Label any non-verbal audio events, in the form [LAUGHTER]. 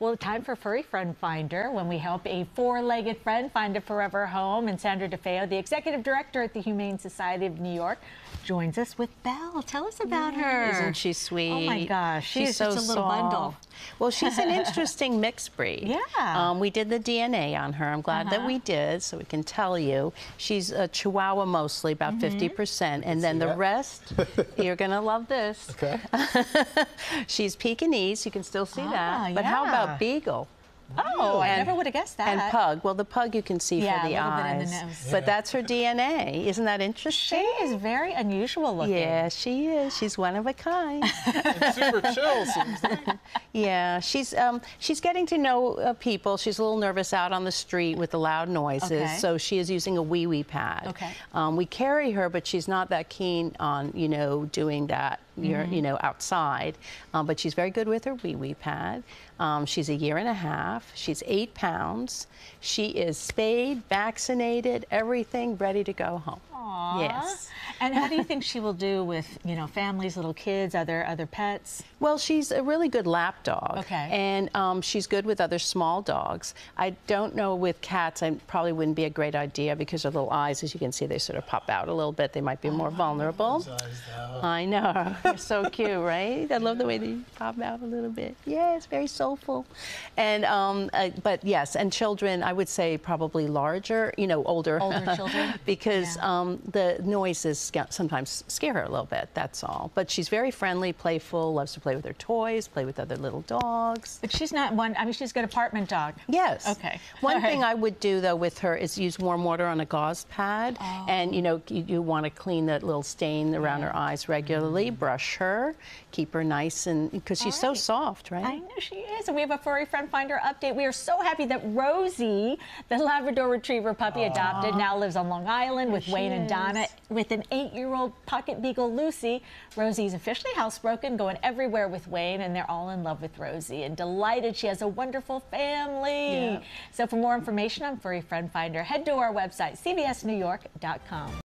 Well, time for Furry Friend Finder when we help a four legged friend find a forever home. And Sandra DeFeo, the executive director at the Humane Society of New York, joins us with Belle. Tell us about her. Isn't she sweet? Oh my gosh, she's she's so just a little soft. bundle. Well, she's an [LAUGHS] interesting mixed breed. Yeah. Um, we did the DNA on her. I'm glad that Uh-huh. we did, so we can tell you. She's a Chihuahua mostly, about Mm-hmm. 50%, and then the that. rest, [LAUGHS] you're gonna love this. Okay. [LAUGHS] she's Pekingese. You can still see Ah, that. But how about Beagle? Oh, I never would have guessed that. And pug. Well, the pug you can see Yeah, for the a little bit in eyes. the nose. But that's her DNA. Isn't that interesting? She is very unusual looking. Yeah, she is. She's one of a kind. [LAUGHS] Super chill. Seems like. yeah, she's um, she's getting to know uh, people. She's a little nervous out on the street with the loud noises, Okay. so she is using a wee wee pad. Okay. Um, we carry her, but she's not that keen on you know doing that. You're, Mm-hmm. you know, outside, um, but she's very good with her wee wee pad. Um, she's a year and a half. She's eight pounds. She is spayed, vaccinated, everything, ready to go home. Aw. Yes. And how do you think she will do with, you know, families, little kids, other other pets? Well, she's a really good lap dog. Okay. And um, she's good with other small dogs. I don't know with cats, I probably wouldn't be a great idea because her little eyes, as you can see, they sort of pop out a little bit. They might be more vulnerable. I know. They're so cute, right? I love the way they pop out a little bit. Yeah, it's very soulful. And, um, uh, but yes, and children, I would say probably larger, you know, older. Older children? [LAUGHS] because Yeah. um, the noise sca- sometimes scare her a little bit, that's all. But she's very friendly, playful, loves to play with her toys, play with other little dogs. But she's not one. I mean, she's a good apartment dog. Yes. Okay. One All right. thing I would do though with her is use warm water on a gauze pad, Oh. and you know you, you want to clean that little stain around her eyes regularly. Mm. Brush her, keep her nice and because she's so soft, right? I know she is. And we have a furry friend finder update. We are so happy that Rosie, the Labrador Retriever puppy adopted, now lives on Long Island with she Wayne and Donna with an eight year old pocket beagle, Lucy. Rosie's officially housebroken, going everywhere with Wayne, and they're all in love with Rosie and delighted she has a wonderful family. Yeah. So, for more information on Furry Friend Finder, head to our website, cbsnewyork.com.